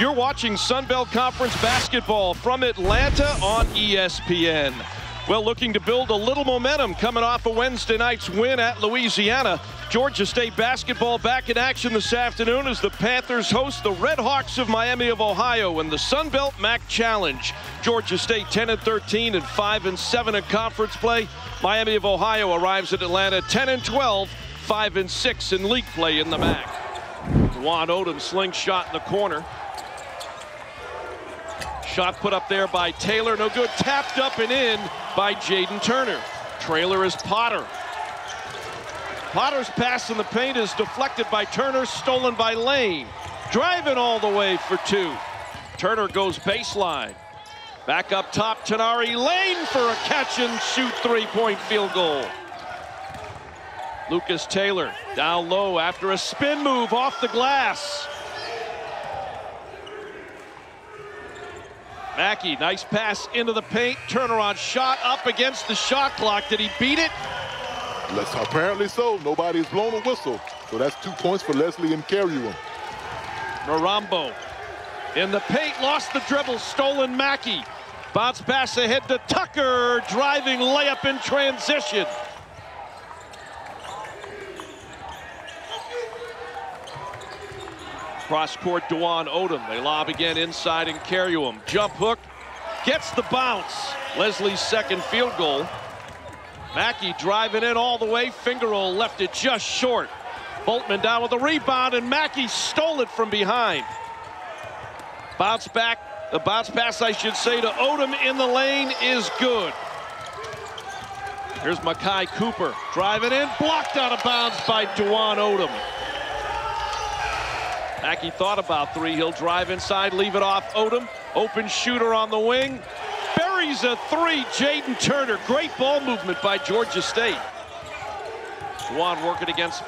You're watching Sun Belt Conference basketball from Atlanta on ESPN. Well, looking to build a little momentum coming off a Wednesday night's win at Louisiana. Georgia State basketball back in action this afternoon as the Panthers host the Red Hawks of Miami of Ohio in the Sun Belt MAC Challenge. Georgia State 10 and 13 and 5 and 7 in conference play. Miami of Ohio arrives at Atlanta 10 and 12, 5 and 6 in league play in the MAC. Dwon Odom slingshot in the corner. Shot put up there by Taylor. No good. Tapped up and in by Jaden Turner. Trailer is Potter. Potter's pass in the paint is deflected by Turner, stolen by Lane. Driving all the way for two. Turner goes baseline. Back up top, Toneari Lane for a catch and shoot three-point field goal. Lucas Taylor down low after a spin move off the glass. Mackey, nice pass into the paint. Turnaround shot up against the shot clock. Did he beat it? Let's, apparently so. Nobody's blown a whistle. So that's two points for Leslie and Nkereuwem. Mirambeaux in the paint, lost the dribble, stolen Mackey. Bounce pass ahead to Tucker, driving layup in transition. Cross court, Dwon Odom. They lob again inside and carry him. Jump hook, gets the bounce. Leslie's second field goal. Mackey driving in all the way. Finger roll left it just short. Boltman down with a rebound, and Mackey stole it from behind. Bounce back, the bounce pass, I should say, to Odom in the lane is good. Here's Mekhi Cooper driving in, blocked out of bounds by Dwon Odom. Mackey thought about three. He'll drive inside, leave it off Odom. Open shooter on the wing. Buries a three. Jaden Turner. Great ball movement by Georgia State. Dwon working against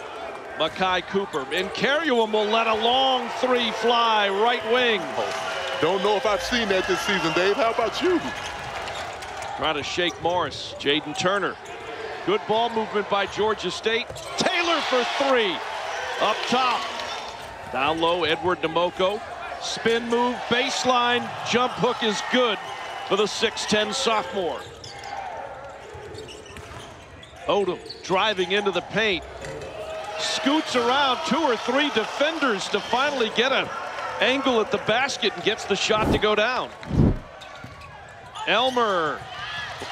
Mekhi Cooper. And Nkereuwem will let a long three fly right wing. Don't know if I've seen that this season, Dave. How about you? Trying to shake Morris. Jaden Turner. Good ball movement by Georgia State. Taylor for three. Up top. Down low, Edward Nnamoko. Spin move, baseline, jump hook is good for the 6'10 sophomore. Odom driving into the paint. Scoots around two or three defenders to finally get an angle at the basket and gets the shot to go down. Elmer,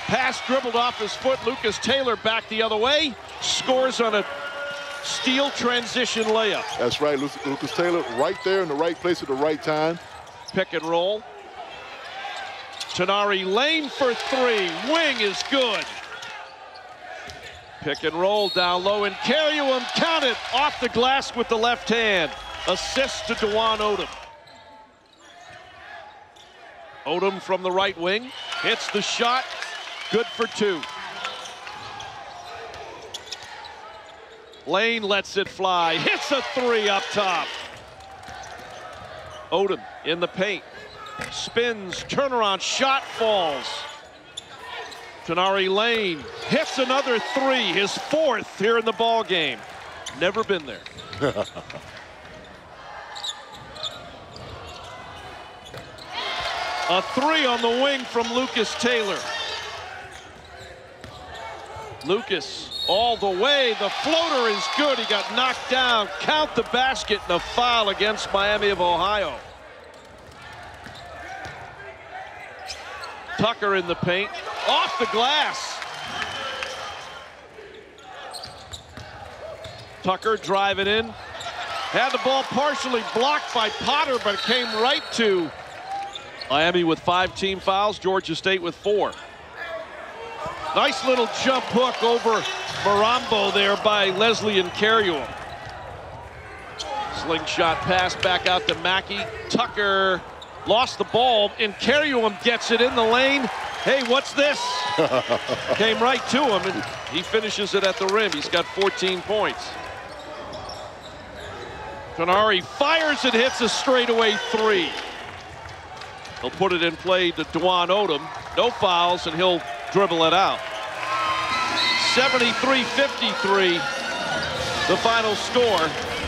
pass dribbled off his foot. Lucas Taylor back the other way. Scores on a steal transition layup. That's right, Lucas Taylor right there in the right place at the right time. Pick and roll. Toneari Lane for three. Wing is good. Pick and roll down low and Nkereuwem count it off the glass with the left hand. Assist to Dwon Odom. Odom from the right wing. Hits the shot. Good for two. Lane lets it fly. Hits a three up top. Odom in the paint. Spins, turnaround, shot falls. Toneari Lane hits another three, his fourth here in the ball game. Never been there. a three on the wing from Lucas Taylor. Lucas all the way. The floater is good. He got knocked down. Count the basket and a foul against Miami of Ohio. Tucker in the paint. Off the glass. Tucker driving in. Had the ball partially blocked by Potter, but it came right to Miami with five team fouls, Georgia State with four. Nice little jump hook over Mirambeaux there by Leslie and Nkereuwem. Slingshot pass back out to Mackey. Tucker lost the ball, and Nkereuwem gets it in the lane. Hey, what's this? Came right to him, and he finishes it at the rim. He's got 14 points. Toneari fires and hits a straightaway three. He'll put it in play to Dwon Odom. No fouls, and he'll dribble it out. 73-53, the final score.